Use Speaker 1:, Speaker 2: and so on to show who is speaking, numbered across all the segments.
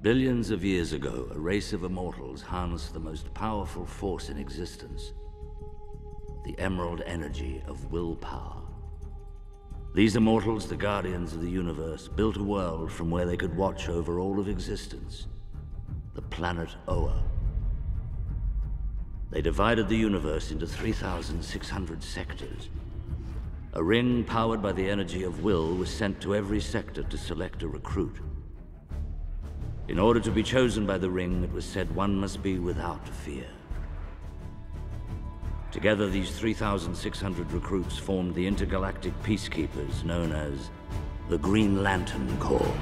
Speaker 1: Billions of years ago, a race of immortals harnessed the most powerful force in existence. The emerald energy of willpower. These immortals, the guardians of the universe, built a world from where they could watch over all of existence. The planet Oa. They divided the universe into 3,600 sectors. A ring powered by the energy of will was sent to every sector to select a recruit. In order to be chosen by the ring, it was said one must be without fear. Together, these 3,600 recruits formed the intergalactic peacekeepers known as the Green Lantern Corps.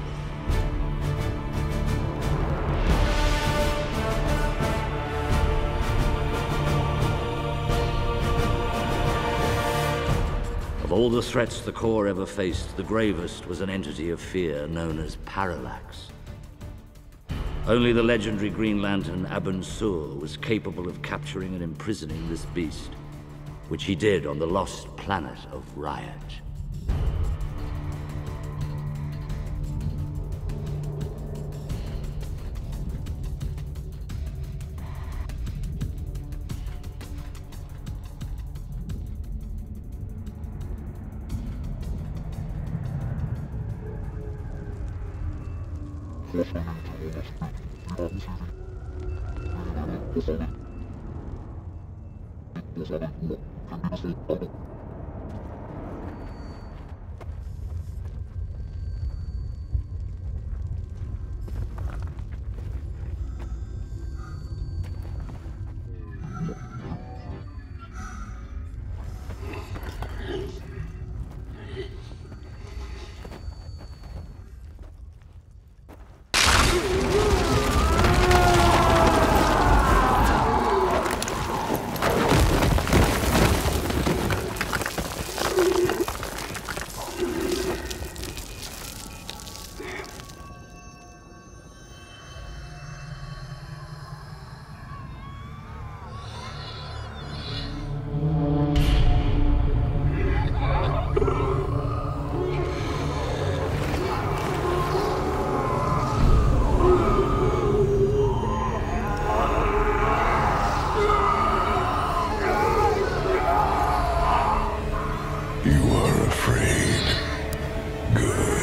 Speaker 1: Of all the threats the Corps ever faced, the gravest was an entity of fear known as Parallax. Only the legendary Green Lantern Abin Sur was capable of capturing and imprisoning this beast, which he did on the lost planet of Ryut.
Speaker 2: Thank you. You are afraid. Good.